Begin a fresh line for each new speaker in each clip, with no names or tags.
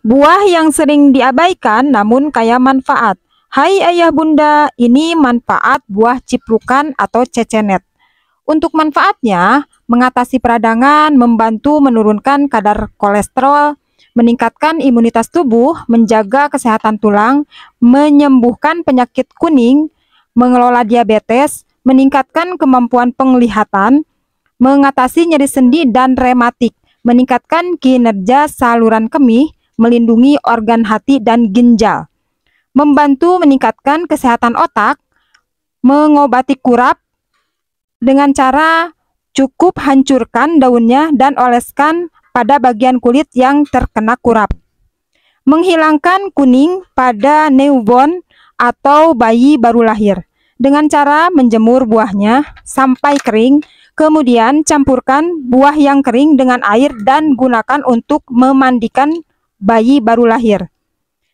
Buah yang sering diabaikan namun kaya manfaat. Hai ayah bunda, ini manfaat buah ciplukan atau cecenet. Untuk manfaatnya, mengatasi peradangan, membantu menurunkan kadar kolesterol, meningkatkan imunitas tubuh, menjaga kesehatan tulang, menyembuhkan penyakit kuning, mengelola diabetes, meningkatkan kemampuan penglihatan, mengatasi nyeri sendi dan rematik, meningkatkan kinerja saluran kemih, melindungi organ hati dan ginjal, membantu meningkatkan kesehatan otak, mengobati kurap dengan cara cukup hancurkan daunnya dan oleskan pada bagian kulit yang terkena kurap. Menghilangkan kuning pada newborn atau bayi baru lahir dengan cara menjemur buahnya sampai kering, kemudian campurkan buah yang kering dengan air dan gunakan untuk memandikan bayi baru lahir.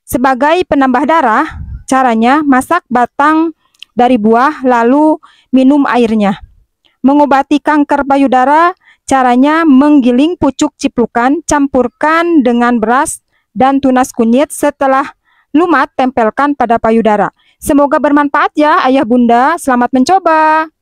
Sebagai penambah darah, caranya masak batang dari buah lalu minum airnya. Mengobati kanker payudara, caranya menggiling pucuk ciplukan, campurkan dengan beras dan tunas kunyit setelah lumat tempelkan pada payudara. Semoga bermanfaat ya ayah bunda, selamat mencoba.